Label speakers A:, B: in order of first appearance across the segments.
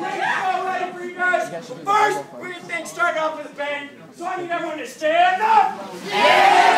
A: ready for you guys. But first, we're going to start off with a bang. So I need everyone to stand up. Yeah!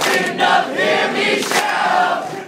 A: soon enough hear me shout.